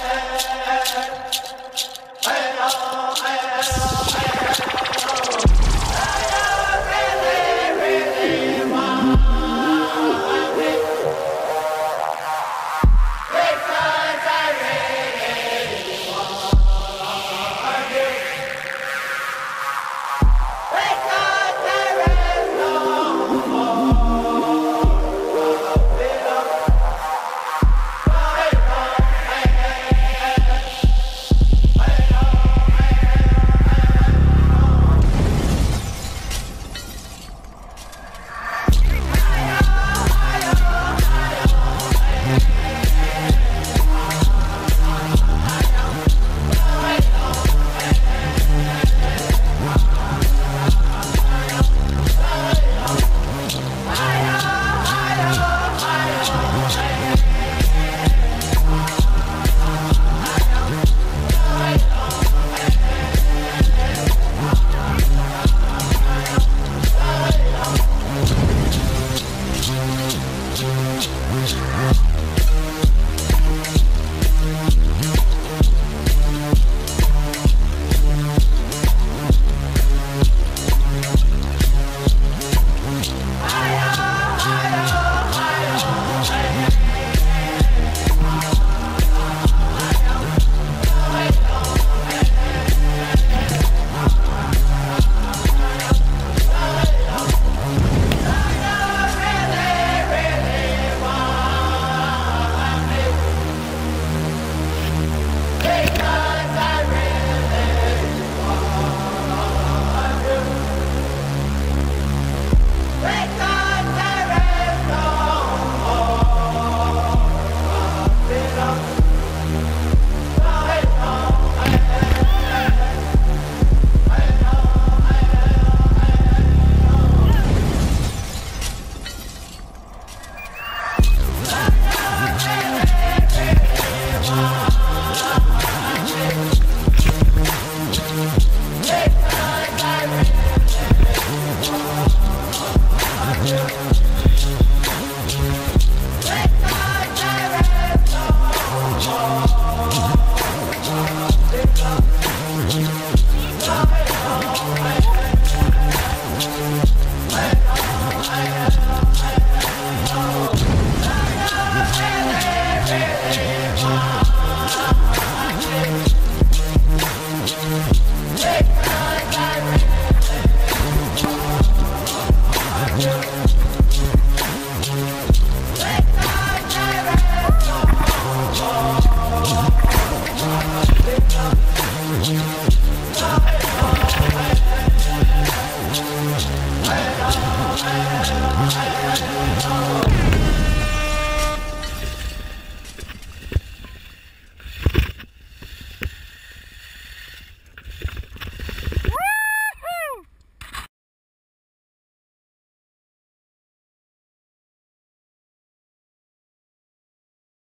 Yeah.